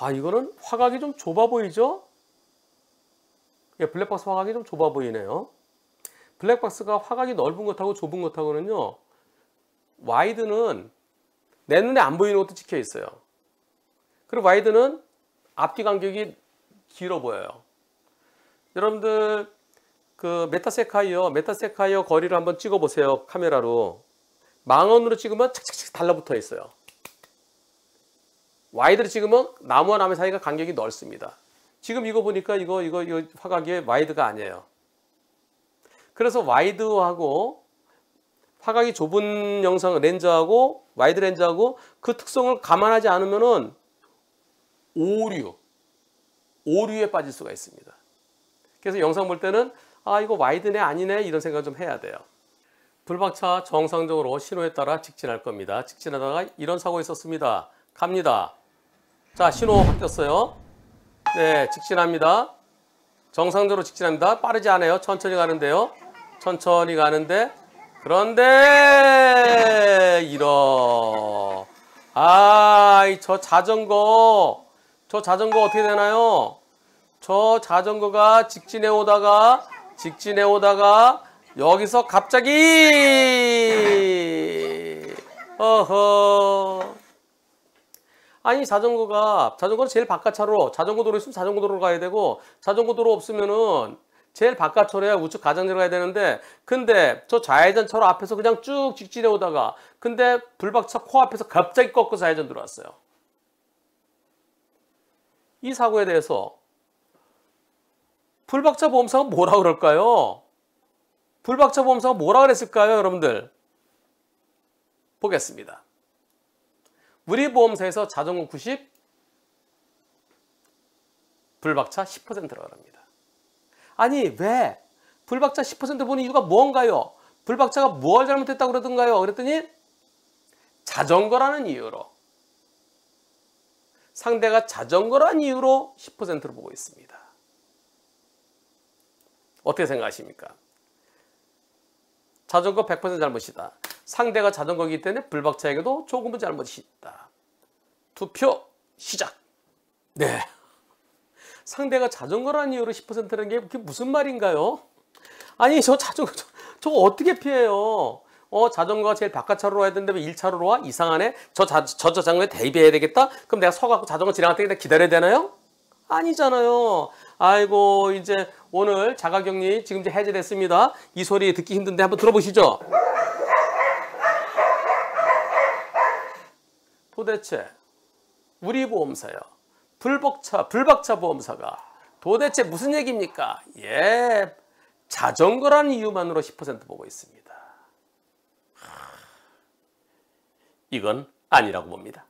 아 이거는 화각이 좀 좁아 보이죠? 예, 블랙박스 화각이 좀 좁아 보이네요. 블랙박스가 화각이 넓은 것하고 좁은 것하고는요. wide는 내 눈에 안 보이는 것도 찍혀 있어요. 그리고 wide는 앞뒤 간격이 길어 보여요. 여러분들 그 메타세쿼이아 메타세쿼이아 거리를 한번 찍어 보세요. 카메라로. 망원으로 찍으면 착착착 달라붙어 있어요. wide로 찍으면 나무와 나무 사이가 간격이 넓습니다. 지금 이거 보니까 이거 이거 이거 화각이 wide가 아니에요. 그래서 wide하고 화각이 좁은 영상 렌즈하고 wide 렌즈하고 그 특성을 감안하지 않으면은 오류 오류에 빠질 수가 있습니다. 그래서 영상 볼 때는 아 이거 wide네 아니네 이런 생각 좀 해야 돼요. 블박차 정상적으로 신호에 따라 직진할 겁니다. 직진하다가 이런 사고 있었습니다. 갑니다. 자 신호 바뀌었어요. 네 직진합니다. 정상적으로 직진합니다. 빠르지 않아요. 천천히 가는데요. 천천히 가는데 그런데 이러 아저 자전거 저 자전거 어떻게 되나요? 저 자전거가 직진해 오다가 직진해 오다가 여기서 갑자기 어허 아니 자전거가 자전거는 제일 바깥차로 자전거 도로 있으면 자전거 도로 가야 되고 자전거 도로 없으면은 제일 바깥차로야 우측 가장자로 가야 되는데 근데 저 좌회전차로 앞에서 그냥 쭉 직진해 오다가 근데 불박차 코앞에서 갑자기 꺾고 좌회전 들어왔어요. 이 사고에 대해서 불박차 보험사가 뭐라 그럴까요? 불박차 보험사가 뭐라 그랬을까요, 여러분들? 보겠습니다. 우리 보험사에서 자전거 90, 불박차 10% 들어갑니다. 아니 왜 불박차 10% 보는 이유가 뭔가요? 불박차가 뭘 잘못했다고 그러던가요? 그랬더니 자전거라는 이유로 상대가 자전거라는 이유로 10%를 보고 있습니다. 어떻게 생각하십니까? 자전거 100% 잘못이다. 상대가 자전거이기 때문에 불박차에게도 조금은 잘못이 있다. 투표 시작. 네. 상대가 자전거라는 이유로 10%라는 게 그게 무슨 말인가요? 아니 저 자전거 저, 저거 어떻게 피해요? 어 자전거가 제일 바깥차로로 와야 되는데 왜 1차로로 와? 이상하네. 저, 자, 저 자전거에 대비해야 되겠다? 그럼 내가 서갖고 자전거 지나갈 때 기다려야 되나요? 아니잖아요. 아이고 이제 오늘 자가격리 지금 이제 해제됐습니다. 이 소리 듣기 힘든데 한번 들어보시죠. 도대체 우리 보험사요. 불박차 불박차 보험사가 도대체 무슨 얘기입니까? 예, 자전거라는 이유만으로 10% 보고 있습니다. 이건 아니라고 봅니다.